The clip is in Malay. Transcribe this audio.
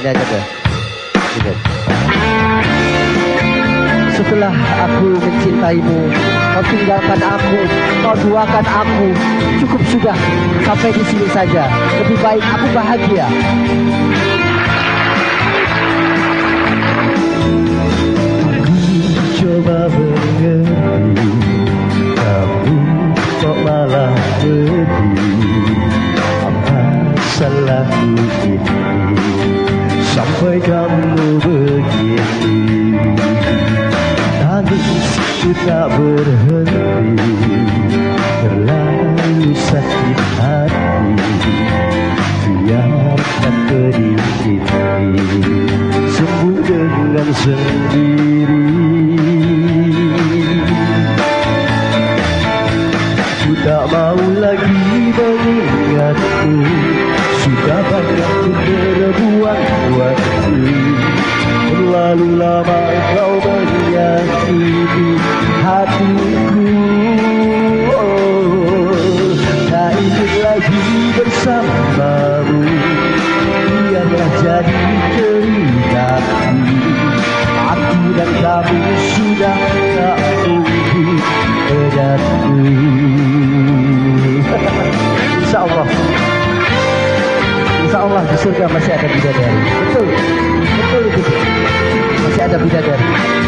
Aja deh. Ini. Setelah aku mencintaimu, kau tinggalkan aku, kau duakan aku. Cukup sudah, sampai di sini saja. Lebih baik aku bahagia. coba mengerti Kamu kok malah Apa salahku ini Sampai kamu begini. Tangis ku tak berhenti. Terlalu sakit hati. Biarkan ini Sembuh dengan sendiri. Ku tak mau lagi mengingatku Terlalu lama kau menyakiti hatiku. Tak ingin lagi bersamamu. Biarlah jadi ceritaku Aku dan kamu sudah tak InsyaAllah. InsyaAllah di surga masih ada bidadari Betul. Betul itu Masih ada